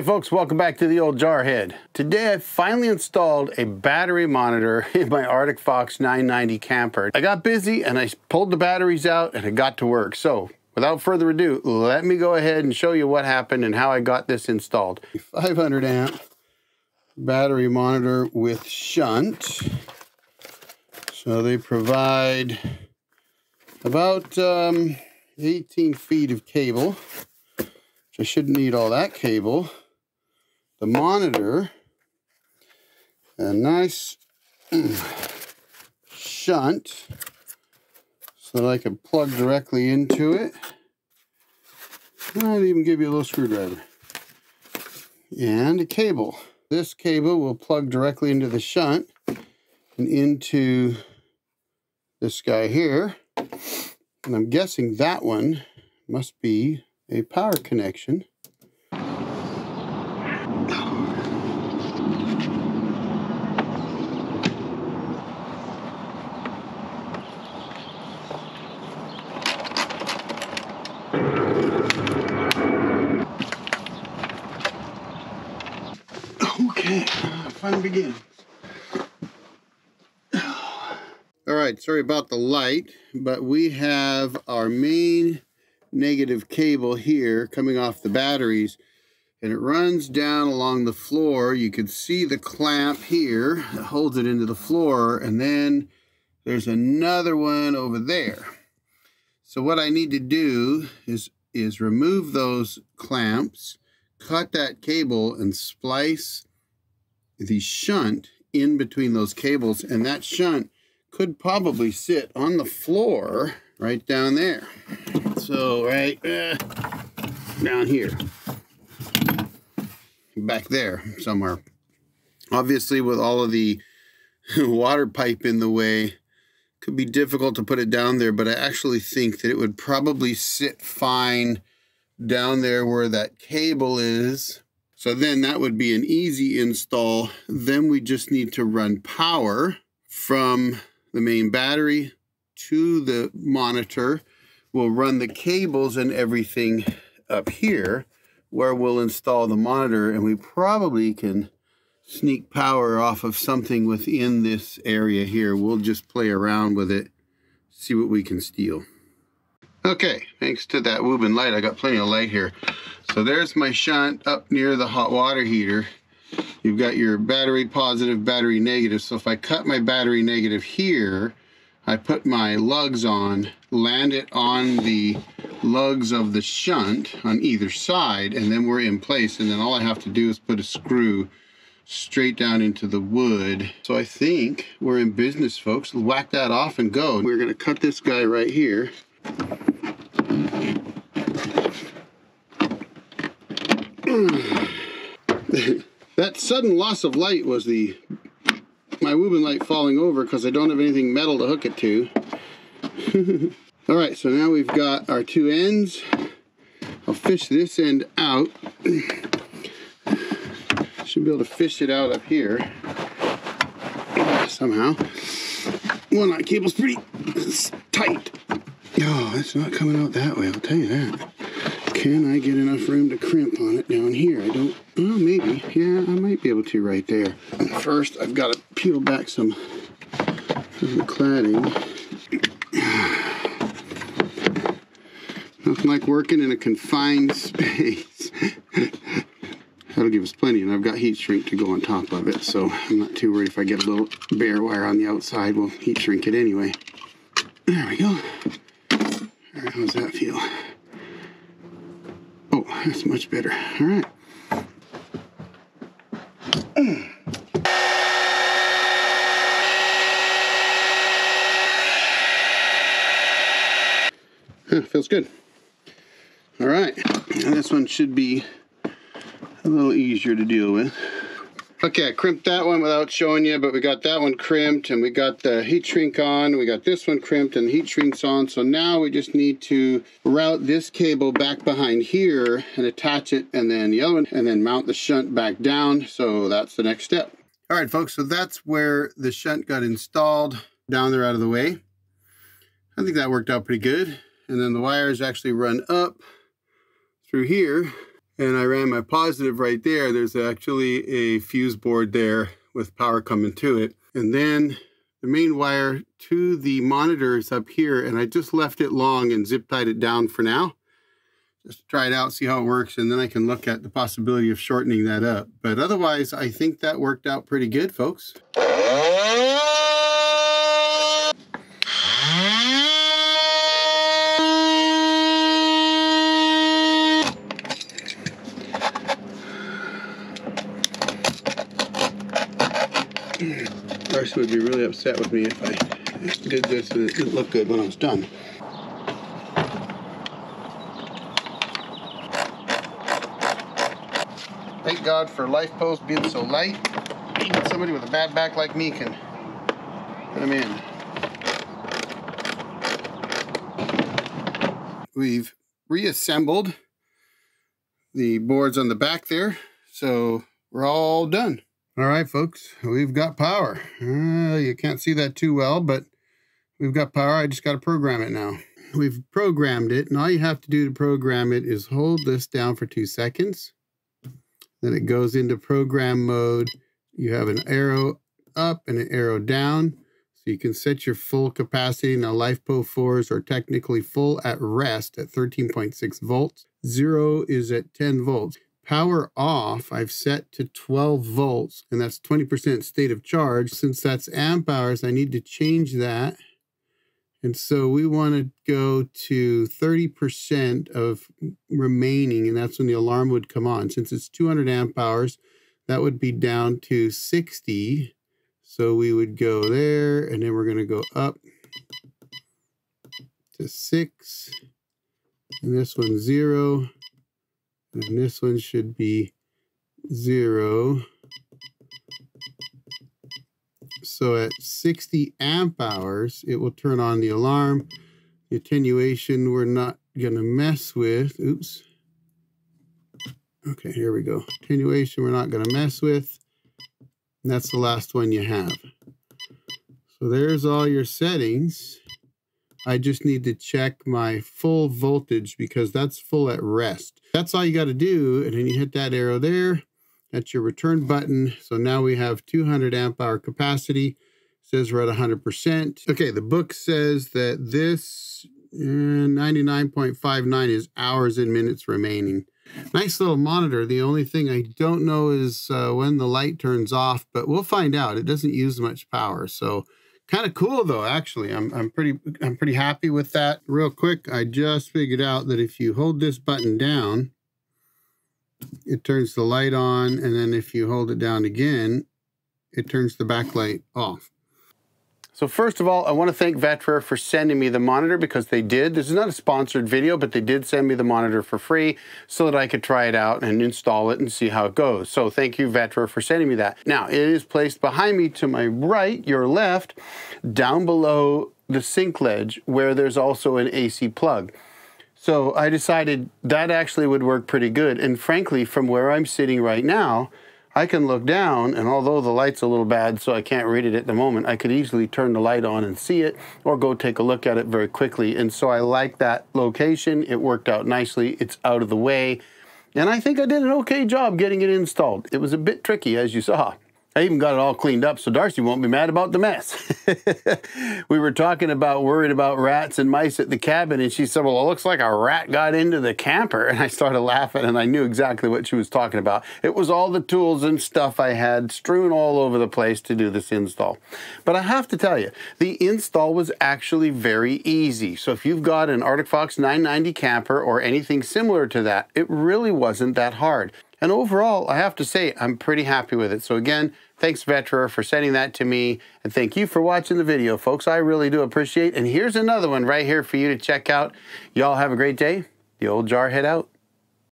Hey folks, welcome back to the old Jarhead. Today I finally installed a battery monitor in my Arctic Fox 990 camper. I got busy and I pulled the batteries out and it got to work. So without further ado, let me go ahead and show you what happened and how I got this installed. 500 amp battery monitor with shunt. So they provide about um, 18 feet of cable. I shouldn't need all that cable the monitor, a nice shunt so that I can plug directly into it. I'll even give you a little screwdriver. And a cable. This cable will plug directly into the shunt and into this guy here. And I'm guessing that one must be a power connection. Okay, fun begins. All right, sorry about the light, but we have our main negative cable here coming off the batteries and it runs down along the floor. You can see the clamp here that holds it into the floor and then there's another one over there. So what I need to do is, is remove those clamps, cut that cable and splice the shunt in between those cables and that shunt could probably sit on the floor right down there. So right uh, down here, back there somewhere. Obviously with all of the water pipe in the way, could be difficult to put it down there, but I actually think that it would probably sit fine down there where that cable is so then that would be an easy install. Then we just need to run power from the main battery to the monitor. We'll run the cables and everything up here where we'll install the monitor and we probably can sneak power off of something within this area here. We'll just play around with it, see what we can steal. Okay, thanks to that Wuben light, I got plenty of light here. So there's my shunt up near the hot water heater. You've got your battery positive, battery negative. So if I cut my battery negative here, I put my lugs on, land it on the lugs of the shunt on either side, and then we're in place. And then all I have to do is put a screw straight down into the wood. So I think we're in business, folks. Whack that off and go. We're gonna cut this guy right here. that sudden loss of light was the my Wuben light falling over because I don't have anything metal to hook it to. All right, so now we've got our two ends. I'll fish this end out. Should be able to fish it out up here somehow. Well, that cable's pretty tight. Oh, it's not coming out that way, I'll tell you that. Can I get enough room to crimp on it down here? I don't, oh, maybe. Yeah, I might be able to right there. First, I've got to peel back some of the cladding. Nothing like working in a confined space. That'll give us plenty, and I've got heat shrink to go on top of it, so I'm not too worried if I get a little bare wire on the outside. We'll heat shrink it anyway. There we go. All right, how's that feel? That's much better. All right. feels good. All right, and this one should be a little easier to deal with. Okay, I crimped that one without showing you, but we got that one crimped and we got the heat shrink on. We got this one crimped and heat shrink's on. So now we just need to route this cable back behind here and attach it and then the other one and then mount the shunt back down. So that's the next step. All right, folks, so that's where the shunt got installed down there out of the way. I think that worked out pretty good. And then the wires actually run up through here and I ran my positive right there, there's actually a fuse board there with power coming to it. And then the main wire to the monitor is up here, and I just left it long and zip tied it down for now. Just try it out, see how it works, and then I can look at the possibility of shortening that up. But otherwise, I think that worked out pretty good, folks. Would be really upset with me if I did this and it didn't look good when I was done. Thank God for life posts being so light. Even somebody with a bad back like me can put them in. We've reassembled the boards on the back there, so we're all done. All right, folks, we've got power. Uh, you can't see that too well, but we've got power. I just got to program it now. We've programmed it, and all you have to do to program it is hold this down for two seconds. Then it goes into program mode. You have an arrow up and an arrow down. So you can set your full capacity. Now LiFePO 4s are technically full at rest at 13.6 volts. Zero is at 10 volts. Power off, I've set to 12 volts, and that's 20% state of charge. Since that's amp hours, I need to change that. And so we want to go to 30% of remaining, and that's when the alarm would come on. Since it's 200 amp hours, that would be down to 60. So we would go there, and then we're going to go up to 6. And this one's 0. And this one should be zero. So at 60 amp hours, it will turn on the alarm. The attenuation we're not going to mess with. Oops. Okay, here we go. Attenuation we're not going to mess with. And that's the last one you have. So there's all your settings. I just need to check my full voltage because that's full at rest. That's all you got to do. And then you hit that arrow there. That's your return button. So now we have 200 amp hour capacity. It says we're at 100%. Okay, the book says that this 99.59 is hours and minutes remaining. Nice little monitor. The only thing I don't know is uh, when the light turns off, but we'll find out. It doesn't use much power. So kind of cool though actually. I'm i'm pretty i'm pretty happy with that. Real quick i just figured out that if you hold this button down it turns the light on and then if you hold it down again it turns the backlight off so first of all, I want to thank Vatrer for sending me the monitor because they did. This is not a sponsored video, but they did send me the monitor for free so that I could try it out and install it and see how it goes. So thank you, Vatrer, for sending me that. Now, it is placed behind me to my right, your left, down below the sink ledge where there's also an AC plug. So I decided that actually would work pretty good. And frankly, from where I'm sitting right now, I can look down, and although the light's a little bad, so I can't read it at the moment, I could easily turn the light on and see it, or go take a look at it very quickly. And so I like that location. It worked out nicely. It's out of the way. And I think I did an okay job getting it installed. It was a bit tricky, as you saw. I even got it all cleaned up so Darcy won't be mad about the mess. we were talking about worried about rats and mice at the cabin, and she said, Well, it looks like a rat got into the camper. And I started laughing, and I knew exactly what she was talking about. It was all the tools and stuff I had strewn all over the place to do this install. But I have to tell you, the install was actually very easy. So if you've got an Arctic Fox 990 camper or anything similar to that, it really wasn't that hard. And overall, I have to say, I'm pretty happy with it. So again, thanks Vatrer for sending that to me. And thank you for watching the video, folks. I really do appreciate. And here's another one right here for you to check out. Y'all have a great day. The old Jarhead out.